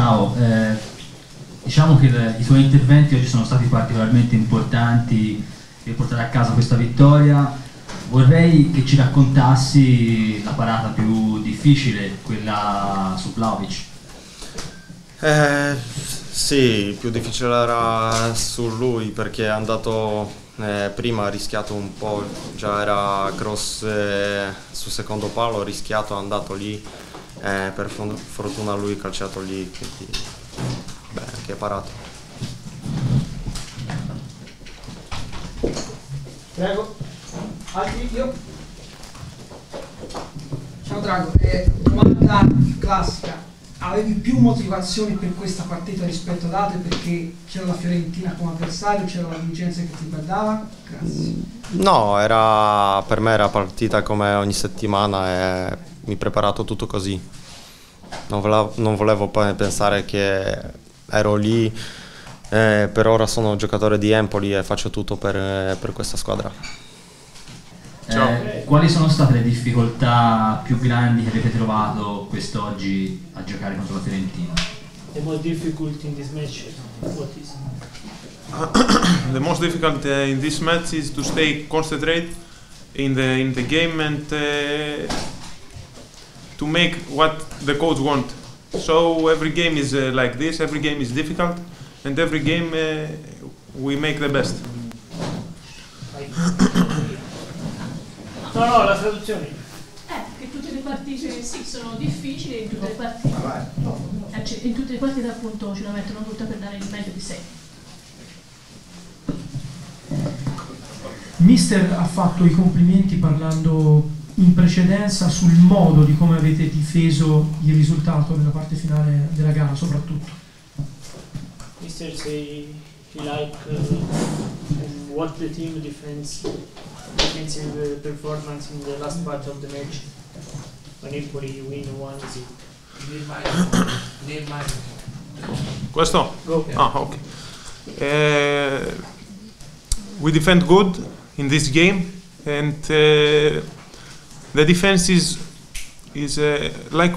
ciao. Eh, diciamo che le, i tuoi interventi oggi sono stati particolarmente importanti per portare a casa questa vittoria. Vorrei che ci raccontassi la parata più difficile, quella su Vlaovic. Eh, sì, più difficile era su lui perché è andato eh, prima ha rischiato un po', già era cross eh, sul secondo palo, ha rischiato, è andato lì, eh, per fortuna lui ha calciato lì, quindi beh, che parato. Prego, altri io. Ciao Drago, eh, domanda classica avevi più motivazioni per questa partita rispetto ad altre perché c'era la Fiorentina come avversario, c'era la Vincenza che ti guardava? Grazie. No, era, per me era partita come ogni settimana e mi ho preparato tutto così. Non volevo, non volevo pensare che ero lì, eh, per ora sono giocatore di Empoli e faccio tutto per, per questa squadra. Eh, quali sono state le difficoltà più grandi che avete trovato quest'oggi a giocare contro la Fiorentina? The most difficult in this match, what is? the most difficult uh, in this match is to stay concentrated in the in the game and uh, to make what the coach want. So every game is uh, like this. Every game is difficult, and every game uh, we make the best. No, no, la traduzione. Eh, che tutte le partite sì, sono difficili, in tutte le partite, eh, in tutte le partite appunto ce la mettono tutta per dare il meglio di sé. Mister ha fatto i complimenti parlando in precedenza sul modo di come avete difeso il risultato nella parte finale della gara soprattutto. Mister say he like uh, what the team defends defensive performance in the last part of the match. When Empoli win 1-0. Questo? Ah, ok. Uh, we defend good in this game, and uh, the defense is is uh, like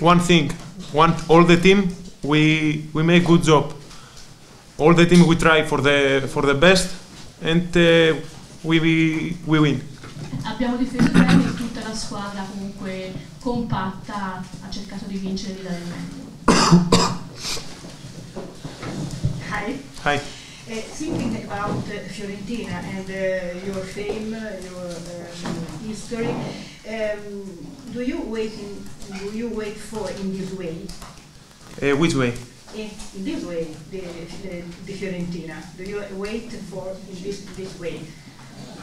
one thing. One all the team we we make good job. All the team we try for the for the best, and uh, we, we, we win. Abbiamo difeso bene tutta la squadra comunque compatta ha cercato di vincere e di dare il meglio. Hi. Hi. Uh, thinking about uh, Fiorentina and uh, your fame, your um, history, um, do you wait in, do you wait for in this way? Uh, which way? In, in this way, the, the, the Fiorentina. Do you wait for in this this way?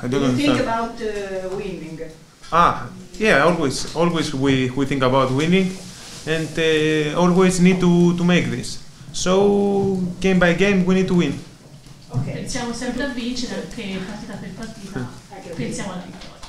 I don't you understand. think about uh, winning. Ah, yeah, always, always we, we think about winning, and uh, always need to, to make this. So game by game we need to win. Okay. Pensiamo sempre a vincere perché partita per partita pensiamo alla vittoria.